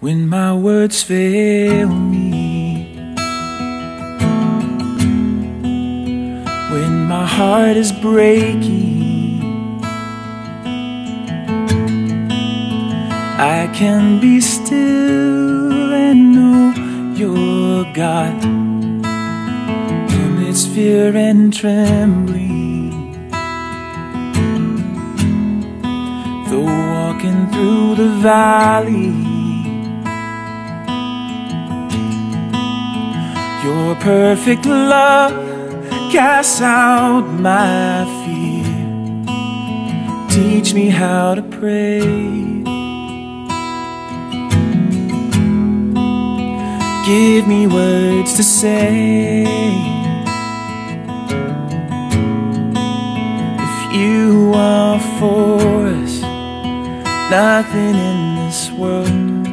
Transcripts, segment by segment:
When my words fail me, when my heart is breaking, I can be still and know you're God amidst fear and trembling. Though walking through the valley. Your perfect love casts out my fear. Teach me how to pray. Give me words to say. If you are for us, nothing in this world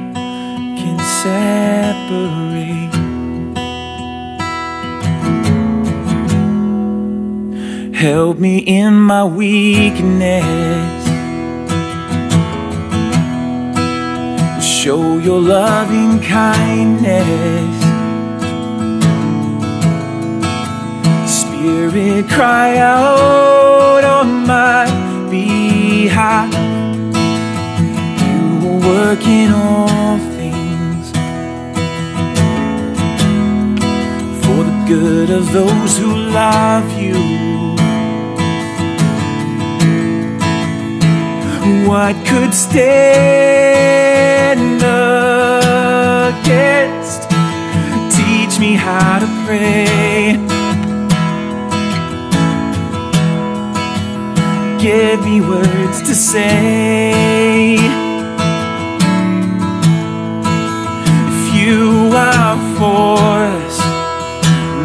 can separate. Help me in my weakness. Show your loving kindness. Spirit, cry out on my behalf. You are working all things for the good of those who love you. What could stand against? Teach me how to pray. Give me words to say. If you are for us,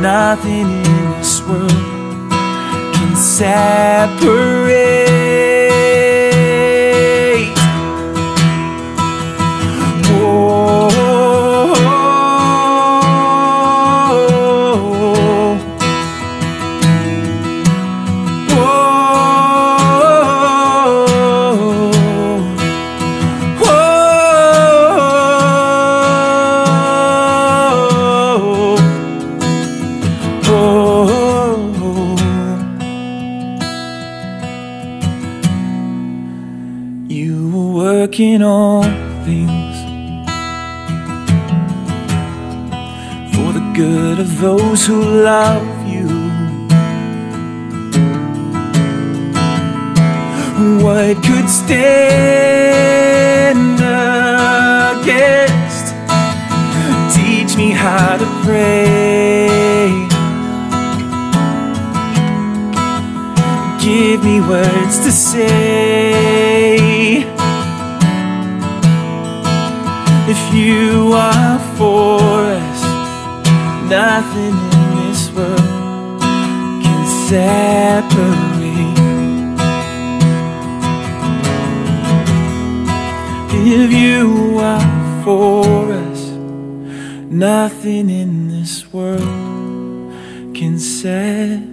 nothing in this world can separate. Are working all things for the good of those who love you. What could stand against? Teach me how to pray. Give me words to say. If you are for us, nothing in this world can separate. If you are for us, nothing in this world can separate.